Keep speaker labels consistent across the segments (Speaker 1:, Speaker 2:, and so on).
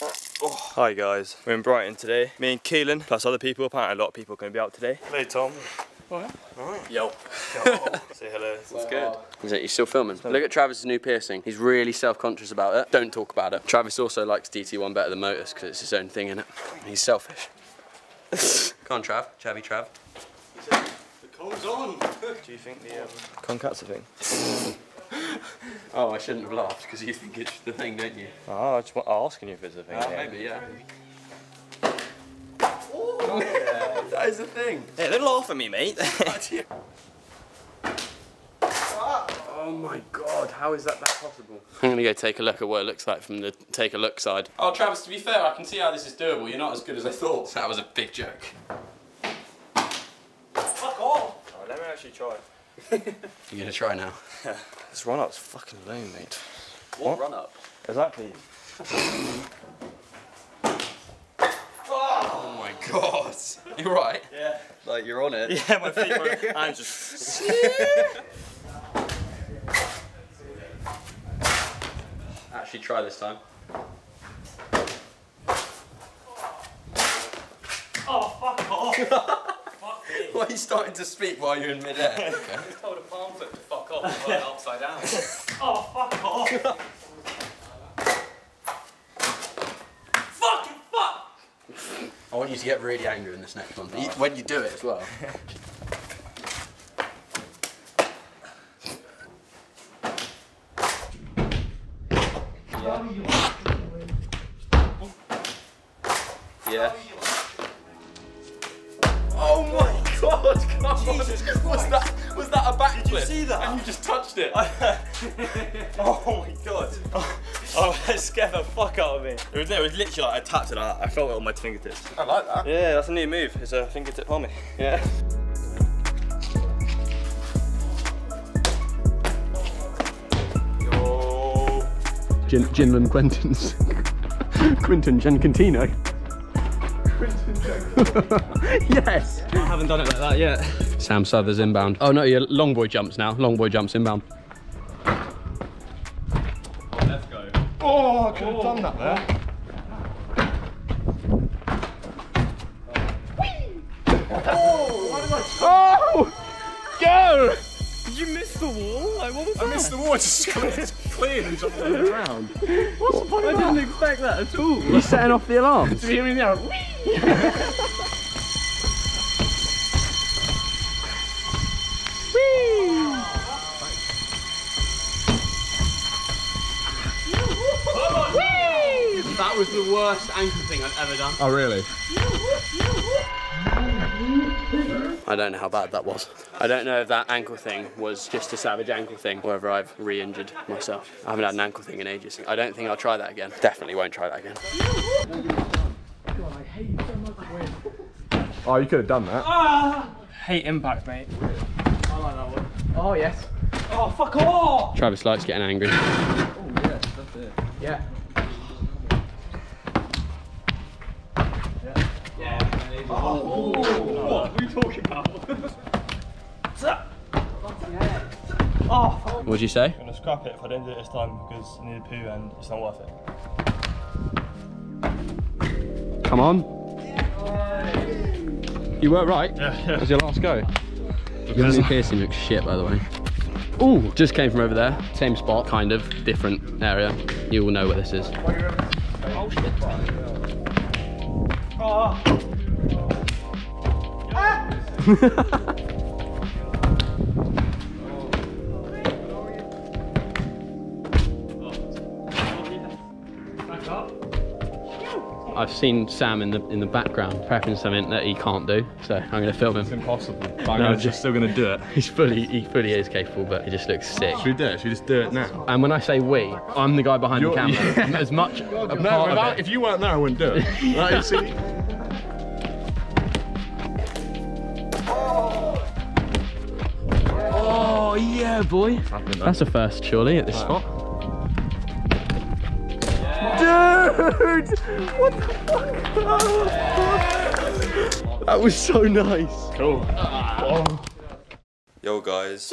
Speaker 1: Oh. Hi guys, we're in Brighton today. Me and Kelan, plus other people. Apparently a lot of people are going to be out today. Hello Tom.
Speaker 2: Alright.
Speaker 1: Yo. Say hello.
Speaker 2: That's good. Is it? You still filming? Look at Travis's new piercing. He's really self-conscious about it. Don't talk about it. Travis also likes DT1 better than Motus because it's his own thing in it. He's selfish. Come on, Trav. Chavy Trav.
Speaker 1: The cold's on. Do you think the um, Concat's a thing?
Speaker 2: Oh, I shouldn't have laughed because you think it's the thing, don't you?
Speaker 1: Oh, I just want asking you if it's a thing.
Speaker 2: Uh,
Speaker 1: yeah.
Speaker 2: maybe, yeah. that is a thing.
Speaker 1: Hey, don't laugh at me, mate.
Speaker 2: Oh my god, how is that that possible? I'm gonna go take a look at what it looks like from the take a look side. Oh, Travis, to be fair, I can see how this is doable. You're not as good as I thought. That was a big joke.
Speaker 1: Fuck off. Oh, let me actually try.
Speaker 2: You're gonna try now. Yeah.
Speaker 1: This run up's fucking low, mate.
Speaker 2: What, run up?
Speaker 1: Exactly.
Speaker 2: Oh my god. You're right.
Speaker 1: Yeah.
Speaker 2: Like you're on it.
Speaker 1: Yeah, my feet were. I'm just.
Speaker 2: Actually, try this time.
Speaker 1: Oh, fuck off. fuck me.
Speaker 2: Why are you starting to speak while you're in midair? Okay.
Speaker 3: just told a palm foot to fuck off and put it upside down.
Speaker 1: Oh, fuck off.
Speaker 3: Fucking fuck!
Speaker 2: I want you to get really angry in this next one. When you do it as well. Yeah. Oh my god, come on. Was that was that a backflip?
Speaker 1: Did you see that?
Speaker 2: And you just touched it.
Speaker 1: oh my god. Oh, that scared the fuck out of me. It was, it was literally like I tapped it like. I felt it on my fingertips.
Speaker 2: I like that.
Speaker 1: Yeah, that's a new move. It's a fingertip pommy.
Speaker 2: Yeah.
Speaker 1: Yo.
Speaker 4: Gin, Ginland Quentin's. Quinton Giancantino. yes!
Speaker 1: I haven't done it like that yet.
Speaker 2: Sam Sothers inbound. Oh no, your long boy jumps now. Long boy jumps inbound.
Speaker 1: Let's go.
Speaker 4: Oh, I could have done that there. Oh! oh, oh! Go!
Speaker 1: Did you miss the wall? Like, what was
Speaker 4: I missed the wall, I just cleared and jumped on the ground. What's the point
Speaker 1: I
Speaker 4: of
Speaker 1: didn't expect that at all.
Speaker 4: You're setting off the alarm. Do you hear me now?
Speaker 2: That was the worst ankle thing I've ever done.
Speaker 4: Oh, really?
Speaker 2: I don't know how bad that was. I don't know if that ankle thing was just a savage ankle thing or whether I've re-injured myself. I haven't had an ankle thing in ages. I don't think I'll try that again. Definitely won't try that again.
Speaker 4: Oh, you could have done that. Ah!
Speaker 1: Hate impact, mate. I like that one.
Speaker 4: Oh, yes.
Speaker 1: Oh, fuck off!
Speaker 2: Travis likes getting angry.
Speaker 4: Oh, yeah.
Speaker 1: What are we talking about? oh,
Speaker 2: What'd you say?
Speaker 1: I'm gonna scrap it if I don't do it this time because I need a poo and it's not worth it.
Speaker 4: Come on. You were right.
Speaker 1: Yeah,
Speaker 4: That was your last go.
Speaker 2: Your new piercing looks shit, by the way. Ooh, just came from over there. Same spot, kind of, different area. You will know what this is.
Speaker 1: Oh shit. Oh.
Speaker 2: I've seen Sam in the in the background prepping something that he can't do, so I'm going to film him.
Speaker 4: It's impossible. But I'm
Speaker 2: No,
Speaker 4: gonna
Speaker 2: just-
Speaker 4: just still gonna do it.
Speaker 2: He's fully, he fully is capable, but he just looks sick.
Speaker 4: Should we do it? Should we just do it now?
Speaker 2: And when I say we, I'm the guy behind the
Speaker 4: You're-
Speaker 2: camera.
Speaker 4: yeah.
Speaker 2: As much a
Speaker 4: No,
Speaker 2: part
Speaker 4: without,
Speaker 2: of it.
Speaker 4: if you weren't there, I wouldn't do it. Like,
Speaker 2: yeah, boy. That's a first, surely, at this spot.
Speaker 4: Dude! What the fuck? That was so nice. Cool. Oh.
Speaker 1: Yo guys.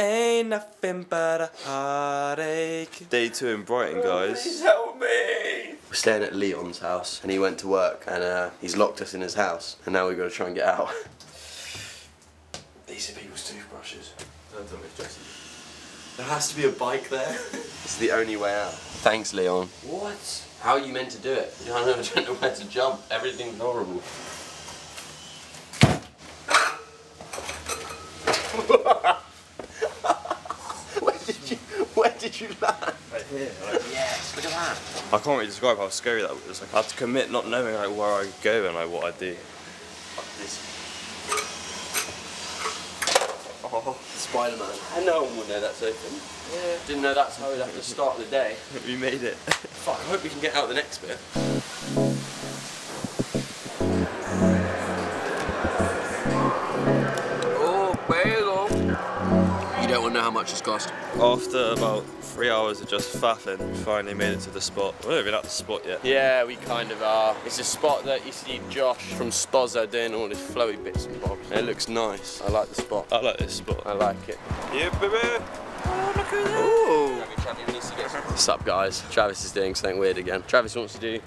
Speaker 1: Ain't nothing but a heartache. Day two in Brighton, guys.
Speaker 2: Please help me.
Speaker 1: We're
Speaker 2: staying at Leon's house, and he went to work, and uh, he's locked us in his house, and now we've got to try and get out. These are people's toothbrushes.
Speaker 1: Don't tell me Jesse.
Speaker 2: There has to be a bike there. it's the only way out. Thanks, Leon. What? How are you meant to do it? I don't know, I don't know where to jump. Everything's horrible. where did you Where did you land?
Speaker 1: Right here. Like,
Speaker 2: Yes, look at that.
Speaker 1: I can't really describe how scary that was. Like, I had to commit not knowing like where I go and like what I do.
Speaker 2: This. Oh, Spider-Man. I know one will know that's open. Yeah. Didn't know that's how we'd have to start the day.
Speaker 1: we made it.
Speaker 2: Fuck, I hope we can get out the next bit. How much it's cost.
Speaker 1: After about three hours of just faffing, we finally made it to the spot. We're not even at the spot yet.
Speaker 2: Yeah, we kind of are. It's a spot that you see Josh from Spozzo doing all his flowy bits and bobs. It looks nice. I like the spot.
Speaker 1: I like this spot.
Speaker 2: I like it.
Speaker 1: Yeah, baby.
Speaker 2: Ooh. What's up, guys? Travis is doing something weird again. Travis wants to do.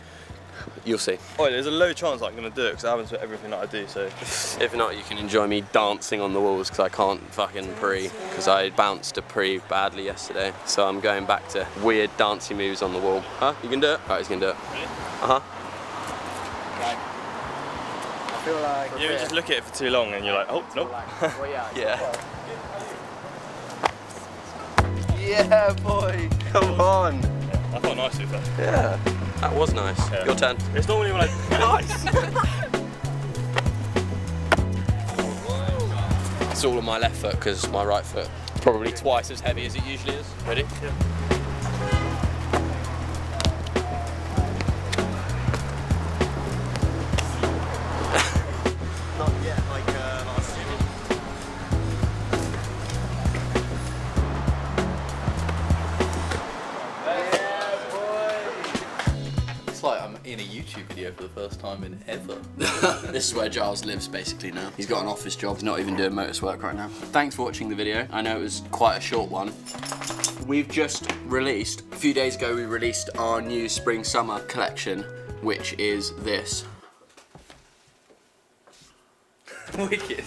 Speaker 2: You'll see.
Speaker 1: Oh, there's a low chance I'm gonna do it because I haven't with everything that I do. So
Speaker 2: If not, you can enjoy me dancing on the walls because I can't fucking pre. Because I bounced a pre badly yesterday. So I'm going back to weird dancing moves on the wall. Huh? You can do it? Alright, he's gonna do it. Uh huh.
Speaker 5: I feel like.
Speaker 1: you just look at it for too long and you're like, oh nope.
Speaker 5: Well, yeah.
Speaker 2: Yeah. Yeah, boy. Come on.
Speaker 1: I thought nice with that.
Speaker 2: Yeah. That was nice.
Speaker 1: Yeah.
Speaker 2: Your turn.
Speaker 1: It's normally when I nice.
Speaker 2: It's all on my left foot because my right foot probably twice as heavy as it usually is. Ready?
Speaker 1: Not
Speaker 6: in a YouTube video for the first time in ever.
Speaker 2: this is where Giles lives basically now. He's got an office job. He's not even doing Motus work right now. Thanks for watching the video. I know it was quite a short one. We've just released, a few days ago we released our new spring summer collection, which is this.
Speaker 6: Wicked.